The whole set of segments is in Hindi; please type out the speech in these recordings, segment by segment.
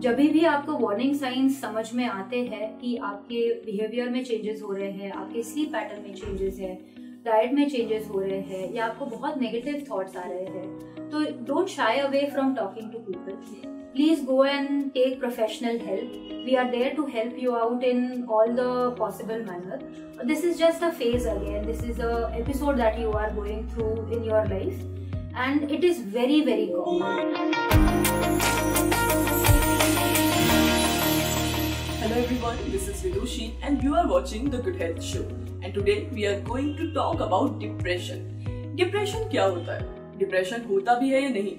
जब भी आपको वार्निंग साइंस समझ में आते हैं कि आपके बिहेवियर में चेंजेस हो रहे हैं, आपके स्लीप पैटर्न में चेंजेस है डाइट में चेंजेस हो रहे हैं, या आपको बहुत नेगेटिव थॉट्स आ रहे हैं तो don't shy away from talking to people please go and take professional help we are there to help you out in all the possible manner this is just a phase again this is episode that you are going through in your life and it is very very common Hello everyone, this is Vidushi and you are watching The Good Health Show. And today we are going to talk about depression. Depression क्या होता है डिप्रेशन होता भी है या नहीं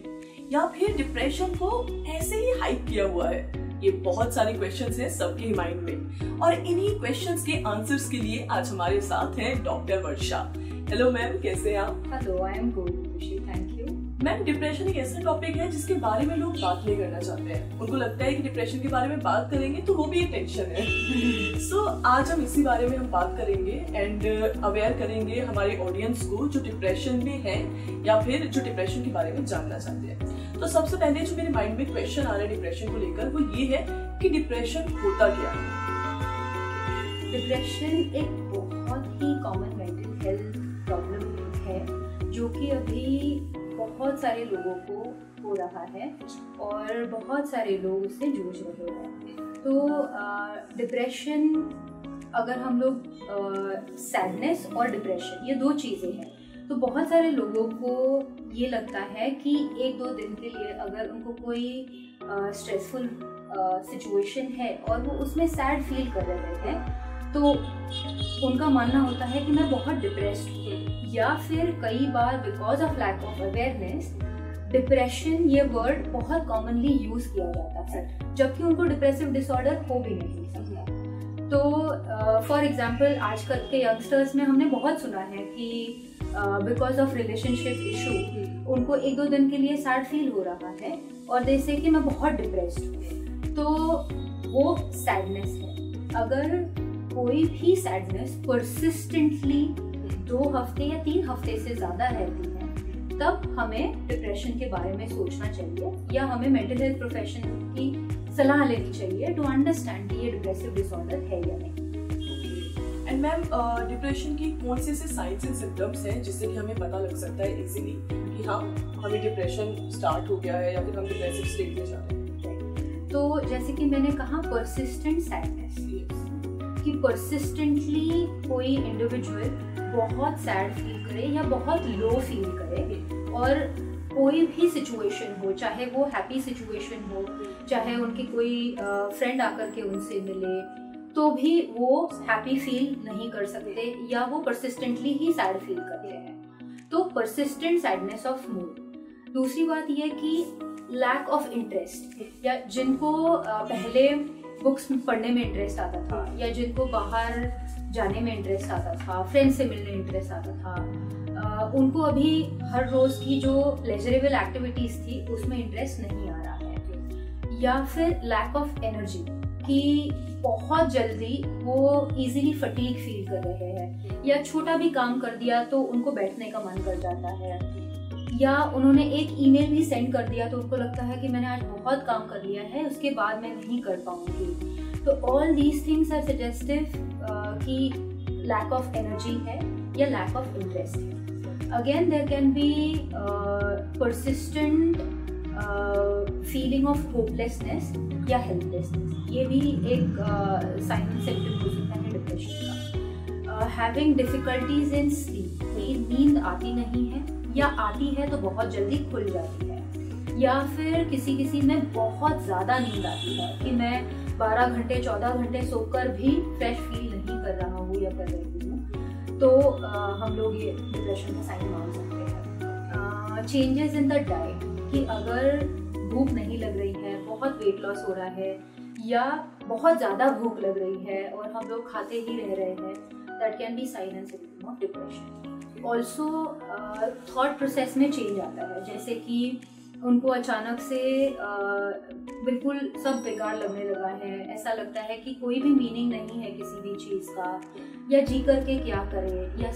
या फिर डिप्रेशन को ऐसे ही हाइप किया हुआ है ये बहुत सारे क्वेश्चंस हैं सबके माइंड में और इन्हीं क्वेश्चंस के आंसर्स के लिए आज हमारे साथ हैं डॉक्टर वर्षा हेलो मैम कैसे हैं आप Hello, I am good, Vidushi. Ma'am depression एक ऐसा टॉपिक है जिसके बारे में लोग बात नहीं करना चाहते हैं। उनको लगता है कि डिप्रेशन के बारे में बात करेंगे तो वो भी एक टेंशन है। सो so, आज हम इसी बारे में हम बात करेंगे एंड अवेयर करेंगे हमारे ऑडियंस को जो डिप्रेशन में है या फिर जो डिप्रेशन के बारे में जानना चाहते हैं। तो सबसे पहले जो मेरे माइंड में क्वेश्चन आ रहा है डिप्रेशन को लेकर वो ये है कि डिप्रेशन होता क्या है। डिप्रेशन एक बहुत ही कॉमन मेंटल हेल्थ प्रॉब्लम है जो कि अभी बहुत सारे लोगों को हो रहा है और बहुत सारे लोग उससे जूझ रहे हैं। तो डिप्रेशन अगर हम लोग सैडनेस और डिप्रेशन ये दो चीज़ें हैं। तो बहुत सारे लोगों को ये लगता है कि एक दो दिन के लिए अगर उनको कोई स्ट्रेसफुल सिचुएशन है और वो उसमें सैड फील कर रहे हैं तो उनका मानना होता है कि मैं बहुत डिप्रेस्ड हूँ या फिर कई बार because of lack of awareness depression ये वर्ड बहुत कॉमनली यूज़ किया जाता है, जबकि उनको डिप्रेसिव डिसऑर्डर हो भी नहीं सकता। तो फॉर एग्ज़ाम्पल आजकल के यंगस्टर्स में हमने बहुत सुना है कि बिकॉज़ ऑफ़ रिलेशनशिप इशू उनको एक दो दिन के लिए सैड फील हो रहा है, और जैसे कि मैं बहुत डिप्रेस्ड हूँ। तो वो सैडनेस है। अगर कोई भी सैडनेस परसिस्टेंटली दो हफ़्ते या तीन हफ़्ते से ज़्यादा रहती है तब हमें डिप्रेशन के बारे में सोचना चाहिए या हमें मेंटल हेल्थ प्रोफेशन की सलाह लेनी चाहिए टू अंडरस्टैंड कि ये डिप्रेसिव डिसऑर्डर है या नहीं। एंड मैम डिप्रेशन की कौन से ऐसे साइंस एंड सिम्टम्स हैं जिससे कि हमें पता लग सकता है इजीली कि हाँ हमें डिप्रेशन स्टार्ट हो गया है या फिर हम डिप्रेसिव स्टेट में जा रहे हैं? तो जैसे कि मैंने कहा परसिस्टेंट सैडनेस कि परसिस्टेंटली कोई इंडिविजुअल बहुत सैड फील करे या बहुत लो फील करे और कोई भी सिचुएशन हो, चाहे वो हैप्पी सिचुएशन हो, चाहे उनकी कोई फ्रेंड आकर के उनसे मिले तो भी वो हैप्पी फील नहीं कर सकते या वो परसिस्टेंटली ही सैड फील करते हैं। तो परसिस्टेंट सैडनेस ऑफ़ मूड दूसरी बात यह कि लैक ऑफ़ इंटरेस्ट या जिनको पहले बुक्स पढ़ने में इंटरेस्ट आता था या जिनको बाहर जाने में इंटरेस्ट आता था फ्रेंड से मिलने इंटरेस्ट आता था उनको अभी हर रोज की जो प्लेजरेबल एक्टिविटीज़ थी उसमें इंटरेस्ट नहीं आ रहा है। या फिर लैक ऑफ़ एनर्जी कि बहुत जल्दी वो इजीली फटीक फील कर रहे हैं या छोटा भी काम कर दिया तो उनको बैठने का मन कर जाता है। या उन्होंने एक ईमेल भी सेंड कर दिया तो उनको लगता है कि मैंने आज बहुत काम कर लिया है, उसके बाद मैं नहीं कर पाऊँगी। तो all these things are suggestive कि लैक ऑफ़ एनर्जी है या लैक ऑफ़ इंटरेस्ट है। Again there can be persistent feeling of hopelessness या हेल्पलेसनेस ये भी एक साइन सिम्टम हो सकता है डिप्रेशन का। हैविंग डिफिकल्टीज इन स्लीप नींद आती नहीं है। या आती है तो बहुत जल्दी खुल जाती है। या फिर किसी किसी में बहुत ज़्यादा नींद आती है कि मैं 12 घंटे 14 घंटे सोकर भी फ्रेश फील नहीं कर रहा हूँ या कर रही हूँ। तो आ, हम लोग ये डिप्रेशन का साइन मान सकते हैं। चेंजेस इन द डाइट कि अगर भूख नहीं लग रही है बहुत वेट लॉस हो रहा है या बहुत ज़्यादा भूख लग रही है और हम लोग खाते ही रह रहे हैं that can be sign and symptom of depression also thought process में चेंज आता है। जैसे कि उनको अचानक से uh, बिल्कुल सब बेकार लगने लगा है। ऐसा लगता है कि कोई भी मीनिंग नहीं है किसी भी चीज़ का। या जी करके क्या करें? या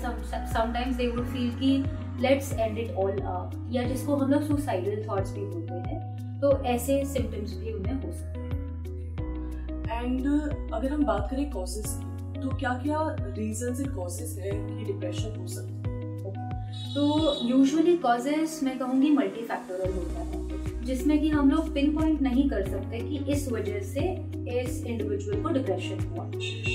समटाइम्स दे वुड फील कि let's end it all up या जिसको हम लोग सुसाइडल थॉट्स भी बोलते हैं। तो ऐसे सिम्टम्स भी उन्हें हो सकते हैं। एंड अगर हम बात करें कॉजेस की तो क्या क्या रीजन एंड कॉजेस है कि डिप्रेशन हो सकता है? तो यूजुअली कॉजेस मैं कहूँगी मल्टी फैक्टोरल होता है जिसमें कि हम लोग पिन पॉइंट नहीं कर सकते कि इस वजह से इस इंडिविजुअल को डिप्रेशन हुआ।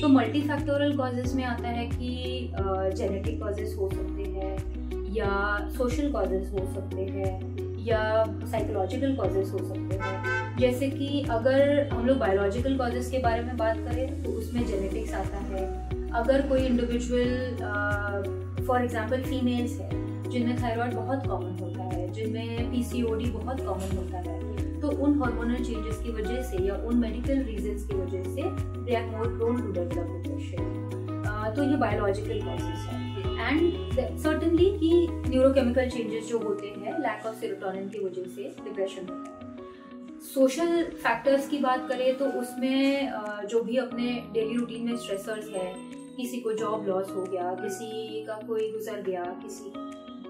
तो मल्टी फैक्टोरल कॉजेज में आता है कि जेनेटिक uh, कॉजेज हो सकते हैं या सोशल कॉजेज हो सकते हैं या साइकोलॉजिकल कॉजेज हो सकते हैं। जैसे कि अगर हम लोग बायोलॉजिकल कॉजेज के बारे में बात करें तो उसमें जेनेटिक्स आता है। अगर कोई इंडिविजुअल फॉर एग्जांपल फीमेल्स है जिनमें थायराइड बहुत कॉमन होता है, जिनमें पीसीओडी बहुत कॉमन होता है तो उन हार्मोनल चेंजेस की वजह से या उन मेडिकल रीजंस की वजह से they are more prone to develop depression तो ये बायोलॉजिकल कॉजेज है। एंड सर्टनली कि न्यूरोकेमिकल चेंजेस जो होते हैं लैक ऑफ़ सेरोटोनिन की वजह से डिप्रेशन होता है। सोशल फैक्टर्स की बात करें तो उसमें जो भी अपने डेली रूटीन में स्ट्रेसर्स है, किसी को जॉब लॉस हो गया, किसी का कोई गुजर गया, किसी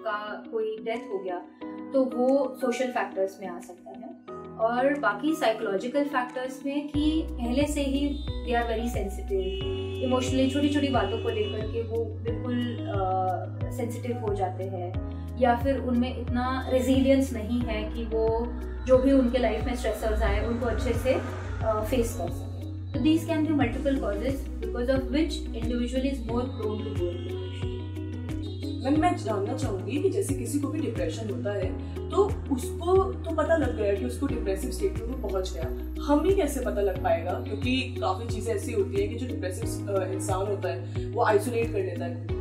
का कोई डेथ हो गया तो वो सोशल फैक्टर्स में आ सकता है। और बाकी साइकोलॉजिकल फैक्टर्स में कि पहले से ही they are very sensitive emotionally छोटी छोटी बातों को लेकर के वो बिल्कुल सेंसिटिव uh, हो जाते हैं। या फिर उनमें इतना रेजिलियंस नहीं है कि वो जो भी उनके लाइफ में स्ट्रेसर्स आए उनको अच्छे से फेस कर सकें। तो these can be multiple causes because of which individual is more prone to go ma'am मैं जानना चाहूँगी कि जैसे किसी को भी डिप्रेशन होता है तो उसको तो पता लग गया कि उसको डिप्रेसिव स्टेट में पहुँच गया। हमें कैसे पता लग पाएगा? क्योंकि काफ़ी चीज़ें ऐसी होती है कि जो डिप्रेसिव इंसान होता है, वो आइसोलेट कर लेता है।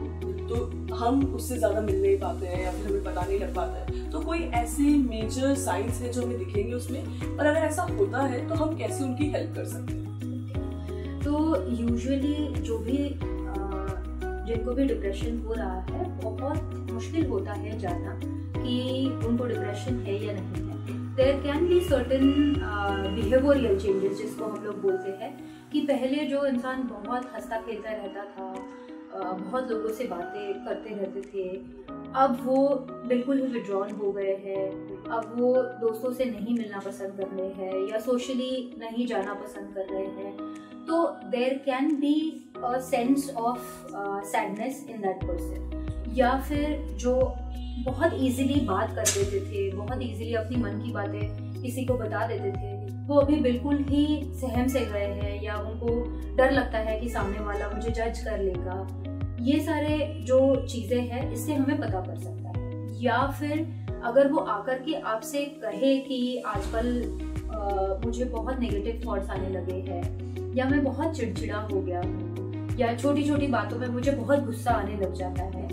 तो हम उससे ज़्यादा मिल नहीं पाते हैं या फिर हमें पता नहीं लग पाता है। तो कोई ऐसे मेजर साइंस है जो हमें दिखेंगे उसमें? और अगर ऐसा होता है तो हम कैसे उनकी हेल्प कर सकते हैं? तो यूजुअली जो भी जिनको भी डिप्रेशन हो रहा है बहुत मुश्किल होता है जानना कि उनको डिप्रेशन है या नहीं है। There can be certain behavioural changes जिसको हम लोग बोलते हैं कि पहले जो इंसान बहुत हंसता खेलता रहता था uh, बहुत लोगों से बातें करते रहते थे अब वो बिल्कुल ही विड्रॉन हो गए हैं अब वो दोस्तों से नहीं मिलना पसंद कर रहे हैं या सोशली नहीं जाना पसंद कर रहे हैं। तो there can be sense of sadness in that person या फिर जो बहुत इजीली बात कर देते थे, बहुत इजीली अपनी मन की बातें किसी को बता देते थे, वो अभी बिल्कुल ही सहम से गए हैं या उनको डर लगता है कि सामने वाला मुझे जज कर लेगा। ये सारे जो चीज़ें हैं, इससे हमें पता पड़ सकता है। या फिर अगर वो आकर के आपसे कहे कि आजकल मुझे बहुत नेगेटिव थॉट्स आने लगे हैं, या मैं बहुत चिड़चिड़ा हो गया हूँ या छोटी छोटी बातों में मुझे बहुत गुस्सा आने लग जाता है।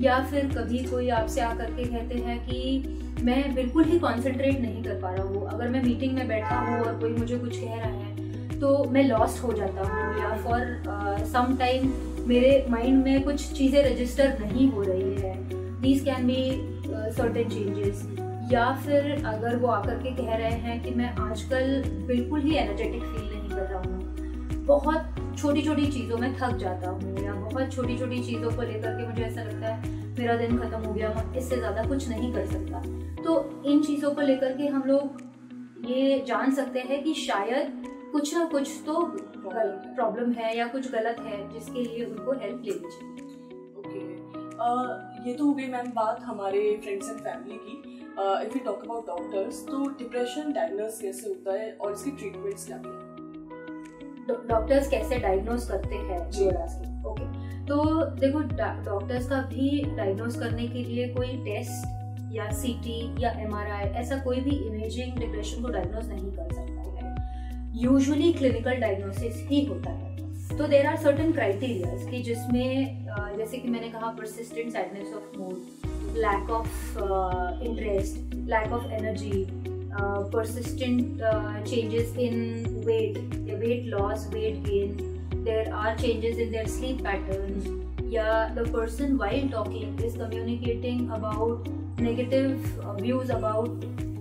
या फिर कभी कोई आपसे आकर के कहते हैं कि मैं बिल्कुल ही कॉन्सेंट्रेट नहीं कर पा रहा हूँ, अगर मैं मीटिंग में बैठा हूँ और कोई मुझे कुछ कह रहा है तो मैं लॉस्ट हो जाता हूँ या फॉर सम टाइम मेरे माइंड में कुछ चीज़ें रजिस्टर नहीं हो रही है। These can be certain changes या फिर अगर वो आकर के कह रहे हैं कि मैं आजकल बिल्कुल ही एनर्जेटिक फील नहीं कर रहा हूँ। बहुत छोटी छोटी चीज़ों में थक जाता हूँ या बहुत छोटी छोटी चीज़ों को लेकर के मुझे ऐसा लगता है, मेरा दिन खत्म हो गया, मैं इससे ज़्यादा कुछ नहीं कर सकता। तो इन चीज़ों को लेकर के हम लोग ये जान सकते हैं कि शायद कुछ ना कुछ तो प्रॉब्लम है या कुछ गलत है जिसके लिए उनको हेल्प लेनी चाहिए। ओके ये तो हो गई मैम बात हमारे फ्रेंड्स एंड फैमिली की। If you talk about doctors तो डिप्रेशन डायग्नोस कैसे होता है और इसकी ट्रीटमेंट्स क्या क्या डॉक्टर्स कैसे डायग्नोस करते हैं ओके तो देखो डॉक्टर्स का भी डायग्नोस करने के लिए कोई टेस्ट या सीटी या एमआरआई ऐसा कोई भी इमेजिंग डिप्रेशन को डायग्नोस नहीं कर सकता है। यूजुअली क्लिनिकल डायग्नोसिस ही होता है। तो देर आर सर्टन क्राइटेरियाज कि जिसमें जैसे कि मैंने कहा persistent sadness of mood lack of interest lack of energy, uh, persistent uh, changes in weight, weight loss, weight gain. There are changes in their sleep patterns. Yeah, the person while talking is communicating about negative views about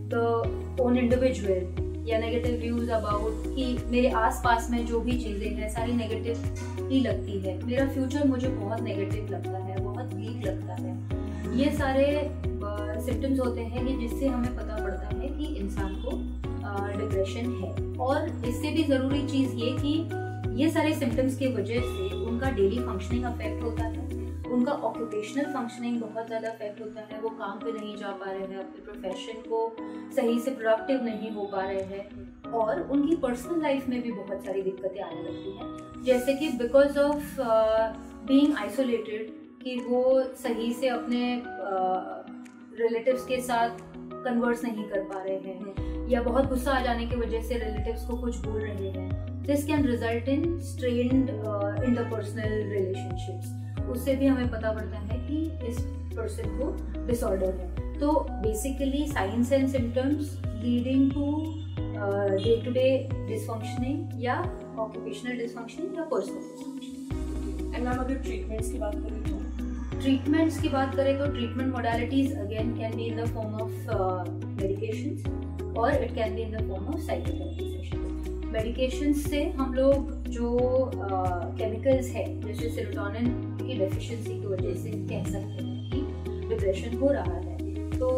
the own individual या नेगेटिव व्यूज़ अबाउट कि मेरे आसपास में जो भी चीज़ें हैं सारी नेगेटिव ही लगती है मेरा फ्यूचर मुझे बहुत नेगेटिव लगता है बहुत वीक लगता है ये सारे सिम्टम्स होते हैं कि जिससे हमें पता डिप्रेशन है। और इससे भी ज़रूरी चीज़ ये कि ये सारे सिम्टम्स की वजह से उनका डेली फंक्शनिंग अफेक्ट होता है। उनका ऑक्यूपेशनल फंक्शनिंग बहुत ज़्यादा अफेक्ट होता है। वो काम पे नहीं जा पा रहे हैं अपने प्रोफेशन को सही से प्रोडक्टिव नहीं हो पा रहे हैं। और उनकी पर्सनल लाइफ में भी बहुत सारी दिक्कतें आने लगती हैं। जैसे कि बिकॉज़ ऑफ़ बीइंग आइसोलेटेड कि वो सही से अपने रिलेटिव्स uh, के साथ कन्वर्स नहीं कर पा रहे हैं। या बहुत गुस्सा आ जाने की वजह से रिलेटिव्स को कुछ बोल रहे हैं। This can result in strained interpersonal relationships उससे भी हमें पता पड़ता है कि इस पर्सन को डिसऑर्डर है। तो basically signs and symptoms leading to day to day dysfunctioning या ऑक्यूपेशनल डिसफंक्शनिंग या पर्सनल डिसफंक्शनिंग एंड मैम अगर ट्रीटमेंट्स की बात करें तो? ट्रीटमेंट्स की बात करें तो treatment modalities again can be in the form of medications और it can be in the form of psychotherapy session medication से हम लोग जो केमिकल्स uh, है जैसे सेरोटोनिन की डेफिशिएंसी की वजह से कह सकते हैं कि डिप्रेशन हो रहा है। तो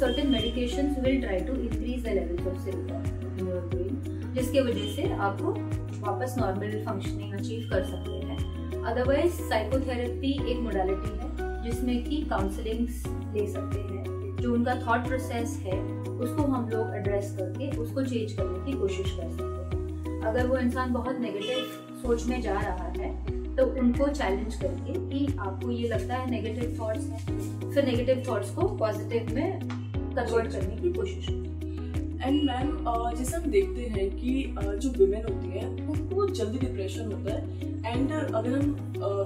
certain medications will try to increase the levels of serotonin in your brain जिसके वजह से आपको वापस नॉर्मल फंक्शनिंग अचीव कर सकते हैं। अदरवाइज़ साइकोथेरेपी एक मोडालिटी है जिसमें कि काउंसलिंग ले सकते हैं। जो उनका थॉट प्रोसेस है, उसको हम लोग एड्रेस करके उसको चेंज करने की कोशिश कर सकते हैं। अगर वो इंसान बहुत नेगेटिव सोच में जा रहा है तो उनको चैलेंज करके कि आपको ये लगता है नेगेटिव थॉट्स हैं, फिर नेगेटिव थॉट्स को पॉजिटिव में कन्वर्ट करने की कोशिश एंड मैम जैसे हम देखते हैं कि जो विमेन होती है, उनको जल्दी डिप्रेशन होता है। एंड अगर हम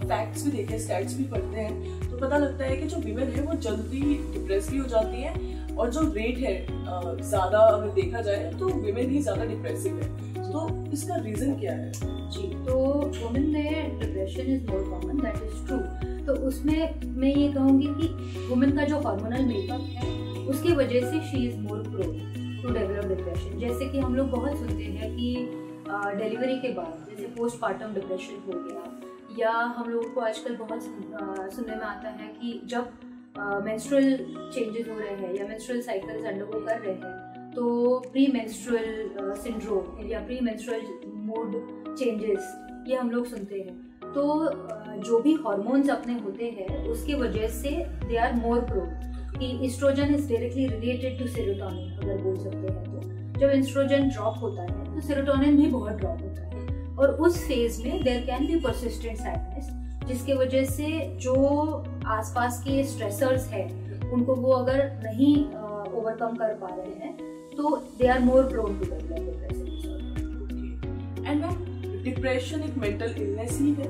फैक्ट्स भी देखें स्टैट्स भी पढ़ते हैं पता लगता है कि जो विमेन है, वो जल्दी डिप्रेस भी हो जाती है और जो रेट है ज़्यादा अगर देखा जाए तो विमेन ही ज़्यादा डिप्रेसिव है। तो इसका रीज़न क्या है? जी तो वुमेन में depression is more common that is true तो उसमें मैं ये कहूँगी कि वुमेन का जो हार्मोनल मेकअप है, उसकी वजह से she is more prone to develop depression जैसे कि हम लोग बहुत सुनते हैं कि डिलीवरी के बाद, जैसे पोस्टमार्टम डिप्रेशन हो गया या हम लोगों को आजकल बहुत सुनने में आता है कि जब मेंस्ट्रुअल चेंजेस हो रहे हैं या मेंस्ट्रुअल साइकिल्स अंडरगो कर रहे हैं तो प्री मेंस्ट्रुअल सिंड्रोम या प्री मेंस्ट्रुअल मूड चेंजेस ये हम लोग सुनते हैं। तो जो भी हॉर्मोन्स अपने होते हैं, उसकी वजह से दे आर मोर प्रो कि estrogen is directly related to serotonin अगर बोल सकते हैं तो। जब एस्ट्रोजन ड्रॉप होता है तो सेरोटोनिन भी बहुत ड्रॉप होता है। और उस फ़ेज़ में there can be persistent sadness जिसके वजह से जो आसपास के स्ट्रेसर्स है उनको वो अगर नहीं ओवरकम कर पा रहे हैं तो they are more prone to develop and ma'am depression एक मेंटल इलनेस ही है?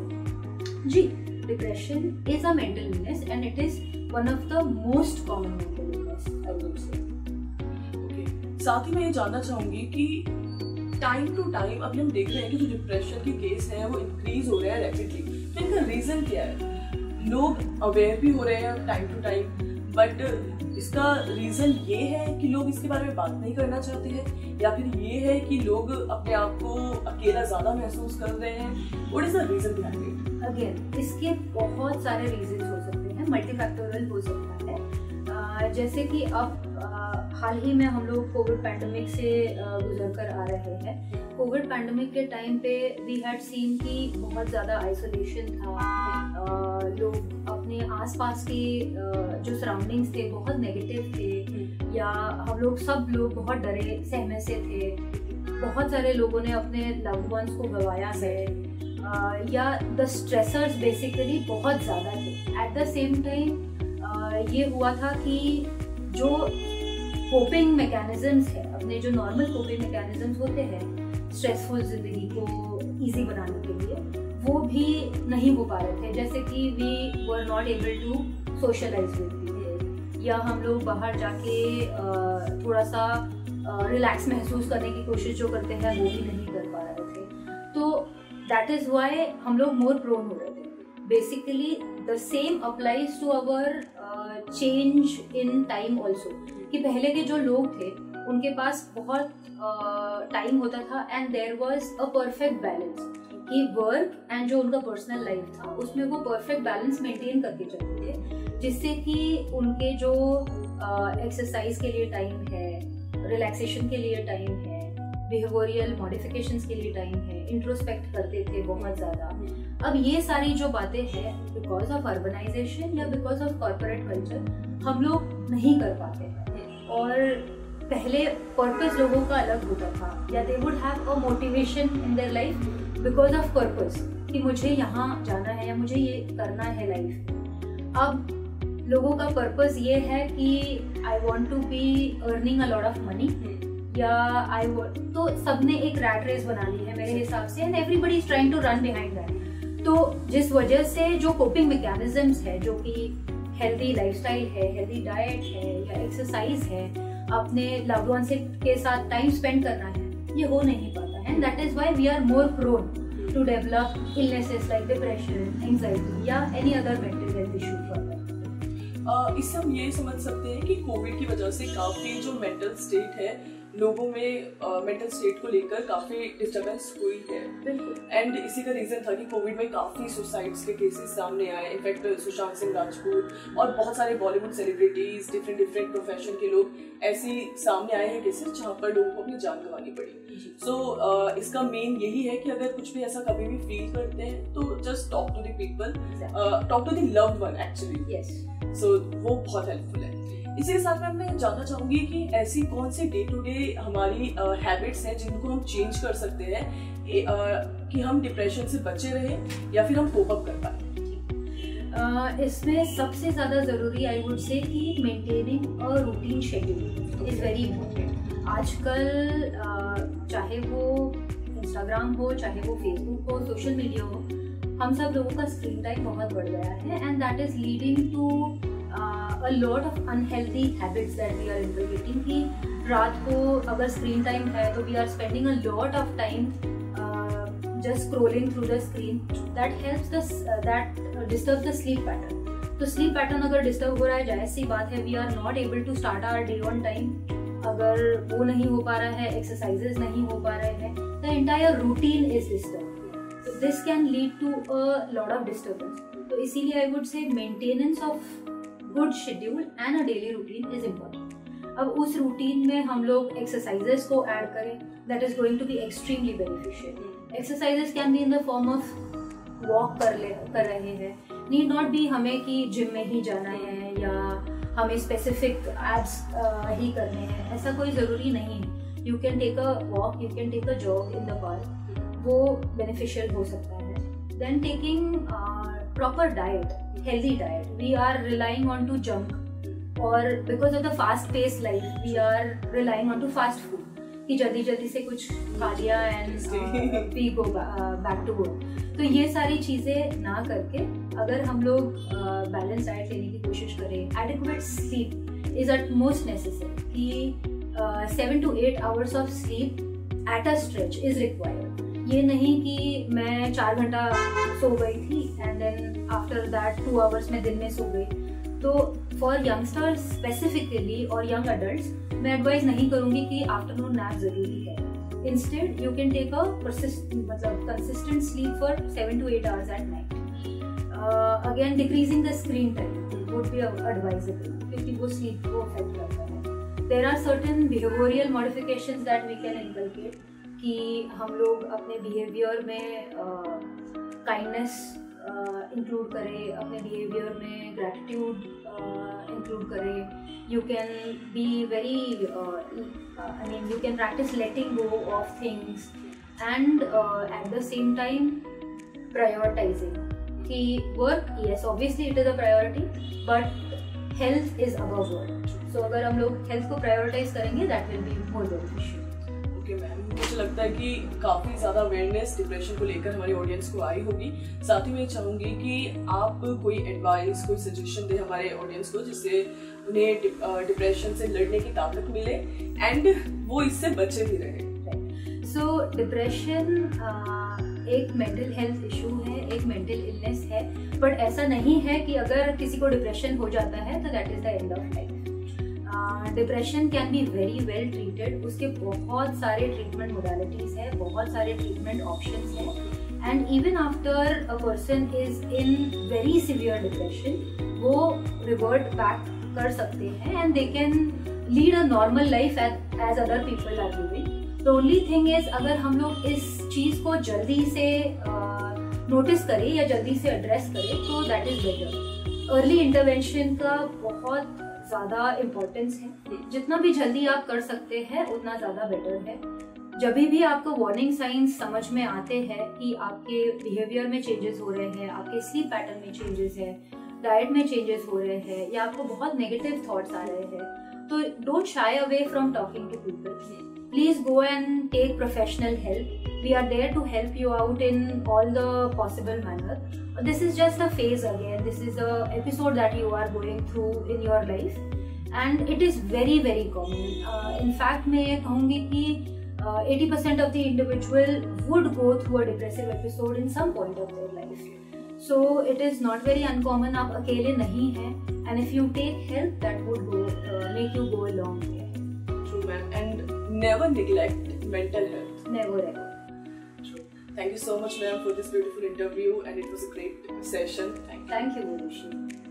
जी depression is a mental illness and it is one of the most common mental illness I would say साथ ही मैं ये जानना चाहूँगी कि टाइम टू टाइम अभी हम देख रहे हैं कि जो डिप्रेशन के केस हैं, वो इंक्रीज हो रहे हैं रैपिडली तो इनका रीजन क्या है? लोग अवेयर भी हो रहे हैं टाइम टू टाइम बट इसका रीजन ये है कि लोग इसके बारे में बात नहीं करना चाहते हैं, या फिर ये है कि लोग अपने आप को अकेला ज़्यादा महसूस कर रहे हैं? What is the reason behind again इसके बहुत सारे रीजन हो सकते हैं मल्टीफैक्टोरियल हो सकता है। जैसे कि अब हाल ही में हम लोग कोविड पैंडमिक से गुजर कर आ रहे हैं। कोविड पैंडमिक के टाइम पे वी हैड सीन कि बहुत ज़्यादा आइसोलेशन था। लोग अपने आसपास के जो सराउंडिंग्स थे बहुत नेगेटिव थे। या हम लोग सब लोग बहुत डरे सहमे से थे। बहुत सारे लोगों ने अपने लव वंस को गवाया है। या द स्ट्रेसर्स बेसिकली बहुत ज़्यादा थे। एट द सेम टाइम ये हुआ था कि जो कोपिंग मैकेनिज्म्स है, अपने जो नॉर्मल कोपिंग मैकेनिज्म्स होते हैं स्ट्रेसफुल ज़िंदगी को ईजी बनाने के लिए, वो भी नहीं हो पा रहे थे। जैसे कि we were not able to socialise with या हम लोग बाहर जाके थोड़ा सा रिलैक्स महसूस करने की कोशिश जो करते हैं, वो भी नहीं कर पा रहे थे। तो दैट इज़ वाई हम लोग मोर प्रोन हो रहे थे। Basically the same applies to our change in time also कि पहले के जो लोग थे उनके पास बहुत टाइम uh, होता था and there was a perfect balance कि वर्क एंड जो उनका पर्सनल लाइफ था उसमें वो परफेक्ट बैलेंस मेंटेन करके चलते थे जिससे कि उनके जो एक्सरसाइज uh, के लिए टाइम है रिलैक्सेशन के लिए टाइम है बिहेवियरल मॉडिफिकेशंस के लिए टाइम है इंट्रोस्पेक्ट करते थे बहुत ज़्यादा। अब ये सारी जो बातें हैं बिकॉज़ ऑफ़ अर्बनाइजेशन या बिकॉज़ ऑफ़ कॉरपोरेट कल्चर हम लोग नहीं कर पाते और पहले पर्पस लोगों का अलग होता था। या they would have a motivation in their life because of purpose कि मुझे यहाँ जाना है या मुझे ये करना है लाइफ अब लोगों का पर्पस ये है कि I want to be earning a lot of money या आई तो सबने एक रैट रेस बना ली है मेरे हिसाब से and everybody is trying to run behind that जिस वजह से जो कोपिंग मैकेनिज्म्स है, जो कि हेल्दी लाइफस्टाइल है हेल्दी डाइट है, या एक्सरसाइज है, अपने लव्ड वन के साथ टाइम स्पेंड करना है, ये हो नहीं पाता and that is why we are more prone to develop illnesses like depression anxiety या any other mental health issue इससे हम ये समझ सकते हैं कि कोविड की वजह से काफ़ी जो मेंटल स्टेट है लोगों में मेंटल स्टेट को लेकर काफ़ी डिस्टर्बेंस हुई है। एंड इसी का रीजन था कि कोविड में काफ़ी सुसाइड्स के केसेस सामने आए। इनफैक्ट सुशांत सिंह राजपूत और बहुत सारे Bollywood celebrities different different profession के लोग ऐसे सामने आए हैं केसेस जहाँ पर लोगों को अपनी जान गंवानी पड़ी। सो so, uh, इसका मेन यही है कि अगर कुछ भी ऐसा कभी भी फील करते हैं तो just talk to the people talk to the loved one actually so वो बहुत हेल्पफुल है। इसी के साथ में मैं जानना चाहूँगी कि ऐसी कौन सी डे टू डे हमारी हैबिट्स हैं जिनको हम चेंज कर सकते हैं कि हम डिप्रेशन से बचे रहे या फिर हम कोप अप कर पाए? इसमें सबसे ज़्यादा ज़रूरी आई वुड से कि maintaining a routine schedule is very important आजकल चाहे वो इंस्टाग्राम हो चाहे वो फेसबुक हो सोशल मीडिया हो हम सब लोगों का स्क्रीन टाइम बहुत बढ़ गया है and that is leading to a lot of unhealthy habits that we are integrating कि रात को अगर स्क्रीन टाइम है तो we are spending a lot of time just scrolling through the screen. That helps the uh, that uh, disturbs the sleep pattern. तो स्लीप पैटर्न अगर डिस्टर्ब हो रहा है जायज़ सी बात है we are not able to start our day on time अगर वो नहीं हो पा रहा है एक्सरसाइजेज नहीं हो पा रहे हैं the entire routine is disturb this can lead to a lot of disturbance तो इसीलिए I would say maintenance of good schedule and a daily routine is important अब उस रूटीन में हम लोग एक्सरसाइजेस को ऐड करें that is going to be extremely beneficial exercises can be in the form of walk कर ले, कर रहे हैं. नीड नॉट बी हमें कि जिम में ही जाना है या हमें स्पेसिफिक एब्स ही करने हैं. ऐसा कोई ज़रूरी नहीं है. You can take a walk you can take a jog in the park वो बेनिफिशियल हो सकता है. Then taking proper diet, healthy diet. We are relying on to junk or because of the fast paced life, we are relying on to fast food. कि जल्दी जल्दी से कुछ खा लिया and we go back to work तो ये सारी चीज़ें ना करके अगर हम लोग बैलेंस डाइट लेने की कोशिश करें adequate sleep is at most necessary कि seven to eight hours of sleep at a stretch is required ये नहीं कि मैं चार घंटा सो गई थी and then after that two hours में दिन में सो गई। तो फॉर यंगस्टर्स स्पेसिफिकली और यंग अडल्ट मैं एडवाइज नहीं करूँगी कि आफ्टरनून नैप ज़रूरी है। Instead you can take a मतलब consistent sleep for seven to eight hours at night again decreasing the screen time would be advisable क्योंकि वो स्लीप को अफेक्ट करता है। There are certain behavioural modification that we can inculcate कि हम लोग अपने बिहेवियर में काइंडनेस इंक्लूड करें, अपने बिहेवियर में ग्रैटिट्यूड इंक्लूड करें। You can be very I mean you can practise letting go of things and at the same time prioritising कि work yes obviously it is a priority but health is above work so अगर हम लोग हेल्थ को प्रायोरिटाइज करेंगे that will be more beneficial okay ma'am मुझे लगता है कि काफ़ी ज़्यादा अवेयरनेस डिप्रेशन को लेकर हमारी ऑडियंस को आई होगी। साथ ही मैं चाहूँगी कि आप कोई एडवाइस कोई सजेशन दें हमारे ऑडियंस को, जिससे उन्हें डिप्रेशन से लड़ने की ताकत मिले एंड वो इससे बचे भी रहे। सो डिप्रेशन एक मेंटल हेल्थ इशू है, एक मेंटल इलनेस है बट ऐसा नहीं है कि अगर किसी को डिप्रेशन हो जाता है तो that is the end of life depression can be very well treated उसके बहुत सारे ट्रीटमेंट मोडालिटीज़ है बहुत सारे ट्रीटमेंट ऑप्शन है. And even after a person is in very severe depression वो रिवर्ट बैक कर सकते हैं and they can lead a normal life as other people are living the only thing is अगर हम लोग इस चीज़ को जल्दी से नोटिस uh, करें या जल्दी से एड्रेस करें तो that is better early intervention का बहुत ज़्यादा इम्पोर्टेंस है। जितना भी जल्दी आप कर सकते हैं, उतना ज़्यादा बेटर है। जब भी आपको वार्निंग साइंस समझ में आते हैं कि आपके बिहेवियर में चेंजेस हो रहे हैं, आपके स्लीप पैटर्न में चेंजेस है डाइट में चेंजेस हो रहे हैं, या आपको बहुत नेगेटिव थॉट्स आ रहे हैं तो don't shy away from talking to people please go and take professional help we are there to help you out in all the possible manner this is just a phase again this is a episode that you are going through in your life and it is very very common uh, in fact मैं ये कहूँगी कि uh, 80% of the individual would go through a depressive episode in some point of their life. So it is not very uncommon. आप अकेले नहीं हैं and if you take help, that would go uh, make you go a long way. True, ma'am. And never neglect mental health. Never ever. True. Thank you so much, ma'am, for this beautiful interview, and it was a great session. Thank you. Thank you, Virushi.